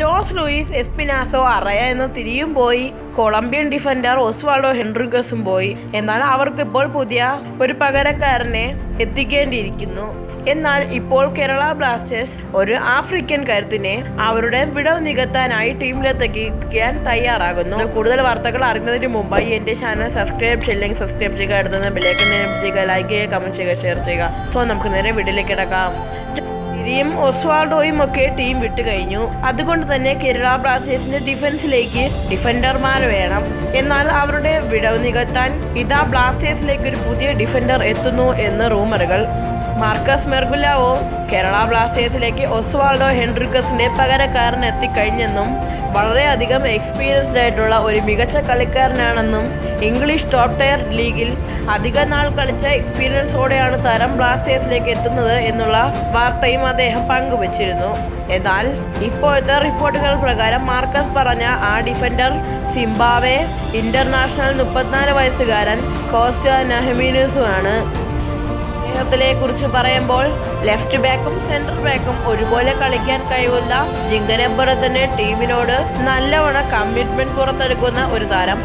Jose Luis എസ്പിനാസോ അറയ എന്ന് തിരിയും പോയി. കൊളംബിയൻ ഡിഫൻഡർ ഒസ്വാൾഡോ ഹെൻറിഗസും പോയി. എന്നാൽ അവർക്ക് ഇപ്പോൾ പുതിയ ഒരു പകരക്കാരനെ എത്തിക്കേണ്ടിയിരിക്കുന്നു. എന്നാൽ ഇപ്പോൾ കേരള ബ്ലാസ്റ്റേഴ്സ് ഒരു ആഫ്രിക്കൻ കരുത്തിനെ അവരുടെ വിടവ് നികത്താനായി ടീമിലെത്തിക്കാൻ തയ്യാറാകുന്നു. കൂടുതൽ വാർത്തകൾ അറിയുന്നതിന് മുമ്പായി എന്റെ ചാനൽ സബ്സ്ക്രൈബ് ചെയ്യില്ലെങ്കിൽ സബ്സ്ക്രൈബ് ചെയ്യുക. അടുത്തുനിന്ന് ബിലേക്ക് ചെയ്യുക ലൈക്ക് ചെയ്യുക കമന്റ് ചെയ്യുക ഷെയർ ചെയ്യുക. സോ നമുക്ക് നേരെ വീഡിയോയിലേക്ക് കിടക്കാം. ഇരിയും ഒസ്വാൾഡോയും ഒക്കെ ടീം വിട്ടു കഴിഞ്ഞു. അതുകൊണ്ട് തന്നെ കേരള ബ്ലാസ്റ്റേഴ്സിന്റെ ഡിഫൻസിലേക്ക് ഡിഫൻഡർമാർ വേണം. എന്നാൽ അവരുടെ വിടവ് നികത്താൻ ഇതാ ബ്ലാസ്റ്റേഴ്സിലേക്ക് ഒരു പുതിയ ഡിഫൻഡർ എത്തുന്നു എന്ന് റൂമറുകൾ മാർക്കസ് മെർഗുലാവോ കേരള ബ്ലാസ്റ്റേഴ്സിലേക്ക് ഒസ്വാൾഡോ ഹെൻറിക്കസിന്റെ പകരക്കാരൻ എത്തിക്കഴിഞ്ഞെന്നും വളരെയധികം എക്സ്പീരിയൻസ്ഡ് ആയിട്ടുള്ള ഒരു മികച്ച കളിക്കാരനാണെന്നും ഇംഗ്ലീഷ് ടോപ്പ് ടയർ ലീഗിൽ അധിക നാൾ കളിച്ച എക്സ്പീരിയൻസോടെയാണ് തരം ബ്ലാസ്റ്റേഴ്സിലേക്ക് എത്തുന്നത് എന്നുള്ള വാർത്തയും അദ്ദേഹം പങ്കുവച്ചിരുന്നു. എന്നാൽ ഇപ്പോഴത്തെ റിപ്പോർട്ടുകൾ പ്രകാരം മാർക്കസ് പറഞ്ഞ ആ ഡിഫൻഡർ സിംബാവെ ഇന്റർനാഷണൽ മുപ്പത്തിനാല് വയസ്സുകാരൻ കോസ്റ്റ നഹമീനുസുമാണ് അദ്ദേഹത്തിനെ കുറിച്ച് പറയുമ്പോൾ ലെഫ്റ്റ് ബാക്കും സെന്റർ ബാക്കും ഒരുപോലെ കളിക്കാൻ കഴിവുള്ള ജിങ്കനപ്പുറത്തിന്റെ ടീമിനോട് നല്ലവണ്ണം കമ്മിറ്റ്മെന്റ് പുറത്തെടുക്കുന്ന ഒരു താരം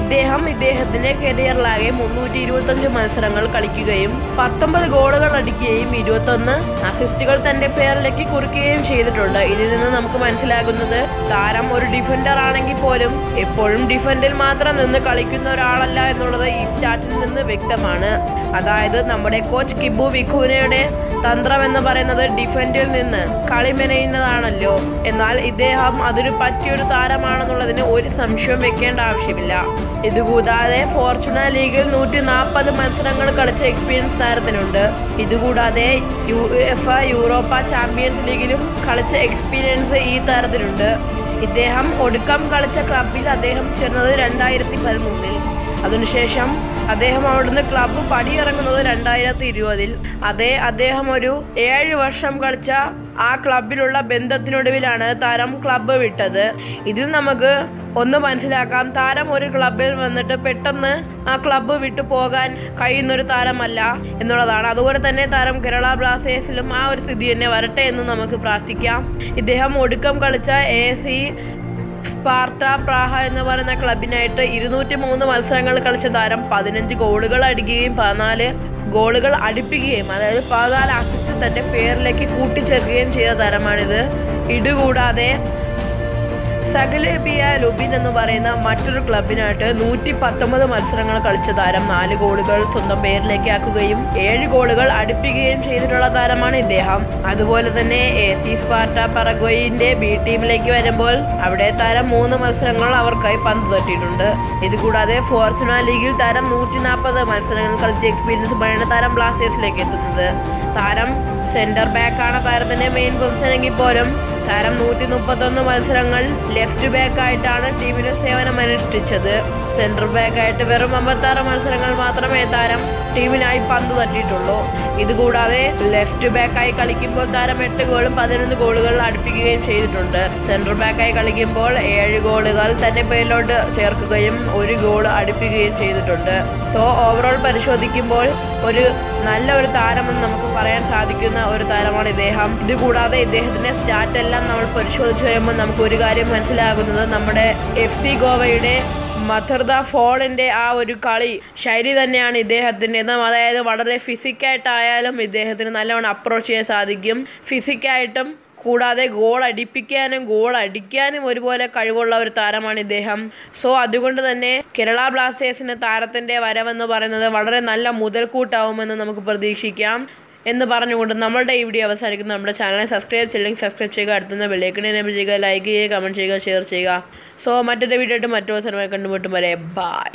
ഇദ്ദേഹം ഇദ്ദേഹത്തിന്റെ കരിയറിലാകെ മുന്നൂറ്റി ഇരുപത്തഞ്ച് മത്സരങ്ങൾ കളിക്കുകയും പത്തൊമ്പത് ഗോളുകൾ അടിക്കുകയും ഇരുപത്തൊന്ന് അസിസ്റ്റുകൾ തന്റെ പേരിലേക്ക് കുറിക്കുകയും ചെയ്തിട്ടുണ്ട്. ഇതിൽ നിന്ന് നമുക്ക് മനസ്സിലാകുന്നത് താരം ഒരു ഡിഫൻഡർ ആണെങ്കിൽ പോലും എപ്പോഴും ഡിഫൻഡിൽ മാത്രം നിന്ന് കളിക്കുന്ന ഒരാളല്ല എന്നുള്ളത് ഈ സ്റ്റാറ്റിൽ നിന്ന് വ്യക്തമാണ്. അതായത് നമ്മുടെ കോച്ച് കിബു വിഖുനയുടെ തന്ത്രം എന്ന് പറയുന്നത് ഡിഫൻഡിൽ നിന്ന് കളി മെനയുന്നതാണല്ലോ എന്നാൽ ഇദ്ദേഹം അതൊരു പറ്റിയൊരു താരമാണെന്നുള്ളതിന് ഒരു സംശയവും വെക്കേണ്ട ആവശ്യമില്ല. ഇതുകൂടാതെ ഫോർച്യൂണ ലീഗിൽ നൂറ്റി നാൽപ്പത് മത്സരങ്ങൾ കളിച്ച എക്സ്പീരിയൻസ് താരത്തിനുണ്ട്. ഇതുകൂടാതെ യു എഫ് യൂറോപ്പ ചാമ്പ്യൻസ് ലീഗിലും കളിച്ച എക്സ്പീരിയൻസ് ഈ താരത്തിനുണ്ട്. ഇദ്ദേഹം ഒടുക്കം കളിച്ച ക്ലബിൽ അദ്ദേഹം ചേർന്നത് രണ്ടായിരത്തി പതിമൂന്നിൽ. അതിനുശേഷം അദ്ദേഹം അവിടുന്ന് ക്ലബ്ബ് പടിയിറങ്ങുന്നത് രണ്ടായിരത്തി ഇരുപതിൽ അതേ അദ്ദേഹം ഒരു ഏഴ് വർഷം കളിച്ച ആ ക്ലബിലുള്ള ബന്ധത്തിനൊടുവിലാണ് താരം ക്ലബ്ബ് വിട്ടത്. ഇതിൽ നമുക്ക് ഒന്ന് മനസ്സിലാക്കാം താരം ഒരു ക്ലബിൽ വന്നിട്ട് പെട്ടെന്ന് ആ ക്ലബ്ബ് വിട്ടു പോകാൻ കഴിയുന്നൊരു താരമല്ല എന്നുള്ളതാണ്. അതുപോലെ തന്നെ താരം കേരള ബ്ലാസ്റ്റേഴ്സിലും ആ ഒരു സ്ഥിതി തന്നെ വരട്ടെ എന്ന് നമുക്ക് പ്രാർത്ഥിക്കാം. ഇദ്ദേഹം ഒടുക്കം കളിച്ച എ സി സ്പാർട്ട പ്രാഹ എന്ന് പറയുന്ന ക്ലബിനായിട്ട് ഇരുന്നൂറ്റി മൂന്ന് മത്സരങ്ങൾ കളിച്ച താരം പതിനഞ്ച് ഗോളുകൾ അടിക്കുകയും പതിനാല് ഗോളുകൾ അടിപ്പിക്കുകയും അതായത് പതിനാല് അസിസ്റ്റ് തന്റെ പേരിലേക്ക് കൂട്ടിച്ചേർക്കുകയും ചെയ്ത താരമാണിത്. ഇതുകൂടാതെ സഗലേബിയ ലുബിൻ എന്ന് പറയുന്ന മറ്റൊരു ക്ലബിനായിട്ട് നൂറ്റി പത്തൊമ്പത് മത്സരങ്ങൾ കളിച്ച താരം നാല് ഗോളുകൾ സ്വന്തം പേരിലേക്ക് ആക്കുകയും ഏഴ് ഗോളുകൾ അടുപ്പിക്കുകയും ചെയ്തിട്ടുള്ള താരമാണ് ഇദ്ദേഹം. അതുപോലെ തന്നെ എ സി സ്പാർട്ട പറഗോയിന്റെ ബി ടീമിലേക്ക് വരുമ്പോൾ അവിടെ താരം മൂന്ന് മത്സരങ്ങൾ അവർക്കായി പന്ത് തട്ടിയിട്ടുണ്ട്. ഇതുകൂടാതെ ഫോർച്ചുന ലീഗിൽ താരം നൂറ്റി നാൽപ്പത് മത്സരങ്ങൾ കളിച്ച എക്സ്പീരിയൻസ് പറയുന്ന താരം ബ്ലാസ്റ്റേഴ്സിലേക്ക് എത്തുന്നത്. താരം സെന്റർ ബാക്കാണ് താരത്തിന്റെ മെയിൻ പൊസിഷൻ എങ്കിൽ പോലും താരം നൂറ്റി മുപ്പത്തൊന്ന് മത്സരങ്ങൾ ലെഫ്റ്റ് ബാക്ക് ആയിട്ടാണ് ടീമിന് സേവനം അനുഷ്ഠിച്ചത് സെന്റർ ബാക്ക് ആയിട്ട് വെറും അമ്പത്താറ് മത്സരങ്ങൾ മാത്രമേ താരം ടീമിനായി പന്ത് തട്ടിയിട്ടുള്ളൂ. ഇതുകൂടാതെ ലെഫ്റ്റ് ബാക്കായി കളിക്കുമ്പോൾ താരം എട്ട് ഗോളും പതിനൊന്ന് ഗോളുകൾ അടുപ്പിക്കുകയും ചെയ്തിട്ടുണ്ട്. സെന്റർ ബാക്കായി കളിക്കുമ്പോൾ ഏഴ് ഗോളുകൾ തന്റെ പേരിലോട്ട് ചേർക്കുകയും ഒരു ഗോൾ അടുപ്പിക്കുകയും ചെയ്തിട്ടുണ്ട്. സോ ഓവറോൾ പരിശോധിക്കുമ്പോൾ ഒരു നല്ല ഒരു താരമെന്ന് നമുക്ക് പറയാൻ സാധിക്കുന്ന ഒരു താരമാണ് ഇദ്ദേഹം. ഇതുകൂടാതെ ഇദ്ദേഹത്തിന്റെ സ്റ്റാറ്റ് എല്ലാം നമ്മൾ പരിശോധിച്ച് വരുമ്പോൾ നമുക്ക് ഒരു കാര്യം മനസ്സിലാകുന്നത് നമ്മുടെ എഫ് സി ഗോവയുടെ മഥർദ ഫോളിന്റെ ആ ഒരു കളി ശൈലി തന്നെയാണ് ഇദ്ദേഹത്തിന്റെ അതായത് വളരെ ഫിസിക്കായിട്ടായാലും ഇദ്ദേഹത്തിന് നല്ലവണ്ണം അപ്രോച്ച് ചെയ്യാൻ സാധിക്കും. ഫിസിക്കായിട്ടും കൂടാതെ ഗോൾ അടിപ്പിക്കാനും ഗോൾ അടിക്കാനും ഒരുപോലെ കഴിവുള്ള ഒരു താരമാണ് ഇദ്ദേഹം. സോ അതുകൊണ്ട് തന്നെ കേരള ബ്ലാസ്റ്റേഴ്സിന് താരത്തിന്റെ വരവെന്ന് പറയുന്നത് വളരെ നല്ല മുതൽക്കൂട്ടാവുമെന്ന് നമുക്ക് പ്രതീക്ഷിക്കാം. എന്ന് പറഞ്ഞുകൊണ്ട് നമ്മളുടെ ഈ വീഡിയോ അവസാനിക്കുന്നു. നമ്മുടെ ചാനൽ സബ്സ്ക്രൈബ് ചെയ്യില്ലെങ്കിൽ സബ്സ്ക്രൈബ് ചെയ്യുക അടുത്തുനിന്ന് ബെല്ലൈക്കണെ എനേബിൾ ചെയ്യുക ലൈക്ക് ചെയ്യുക കമന്റ് ചെയ്യുക ഷെയർ ചെയ്യുക. സോ മറ്റൊരു വീഡിയോ ആയിട്ട് മറ്റൊരു അവസരമായി കണ്ടുമുട്ടും വരെ. ബൈ